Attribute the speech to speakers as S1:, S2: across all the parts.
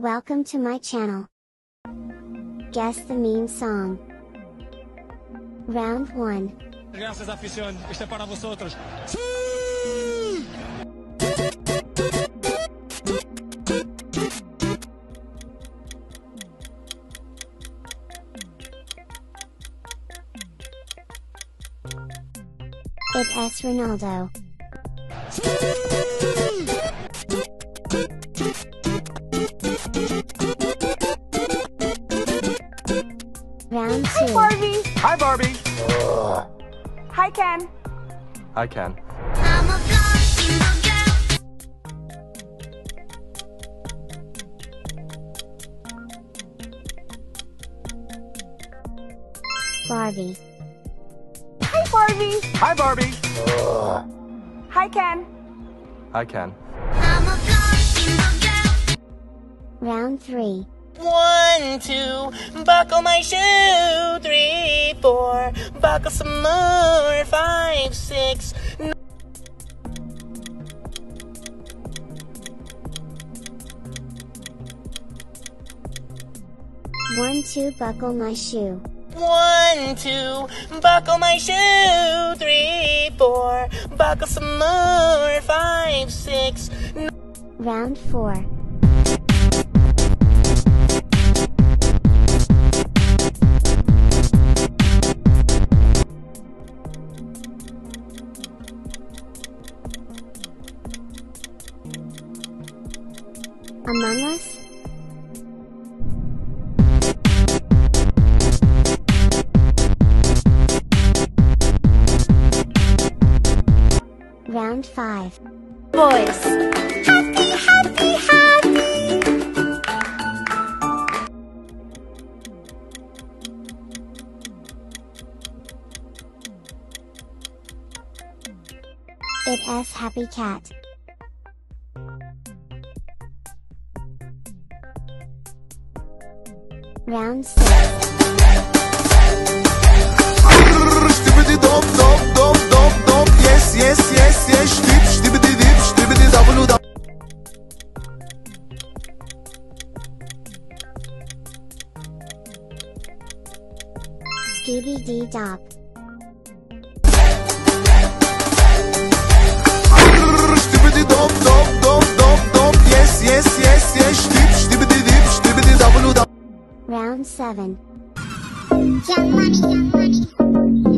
S1: Welcome to my channel. Guess the meme song. Round 1.
S2: Gracias afición, este para vosotros.
S1: It S Ronaldo.
S3: Hi, Barbie.
S4: Hi, Ken.
S3: Hi, Ken.
S1: Barbie.
S4: Hi, Barbie.
S3: Hi, Barbie.
S4: Hi, Ken.
S3: Hi, Ken.
S1: Round 3.
S5: One, two, buckle my shoe. Three, four, buckle some more. Five, six. n-
S1: One, two, buckle my shoe.
S5: One, two, buckle my shoe. Three, four, buckle some more. Five, six. n-
S1: Round 4. Among Us? Round 5.
S4: Boys.
S1: Happy, happy, happy! It S Happy Cat. Round 6.
S6: DVD Dop. Yes, yes, yes, yes,
S1: 7.
S7: Young money, young money.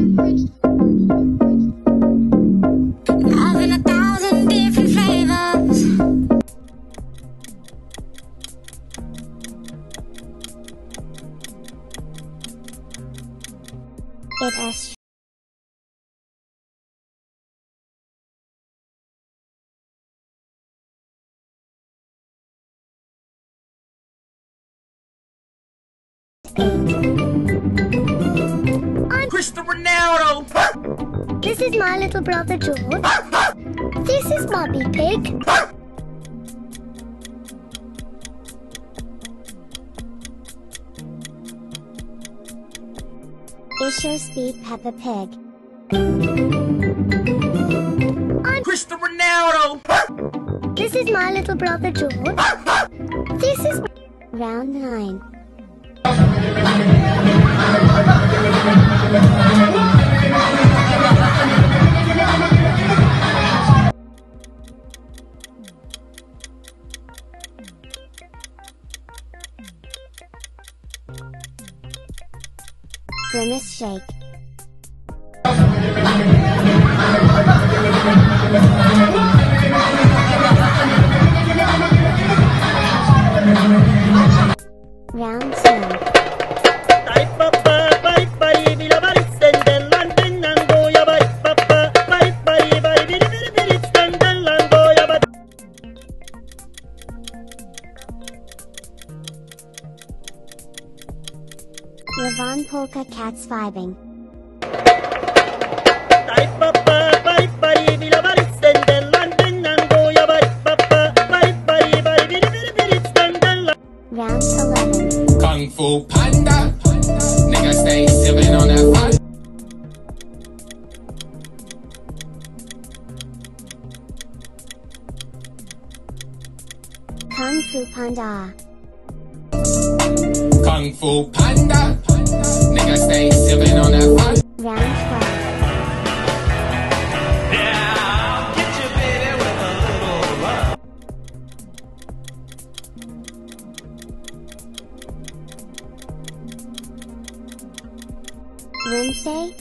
S5: Cristiano Ronaldo.
S7: This is my little brother George. This is Bobby Pig.
S1: IShowSpeed Peppa Pig.
S5: I'm Cristiano Ronaldo.
S7: This is my little brother George. This is
S1: Round 9. Grimace Shake.
S5: Bili,
S1: Polka Cats vibing. Round 11.
S8: Kung Fu Panda. Nigga stay sipping on that fun.
S1: Kung Fu Panda.
S8: Kung Fu Panda. Nigga stay sipping on that fun.
S1: Round 12. Wednesday,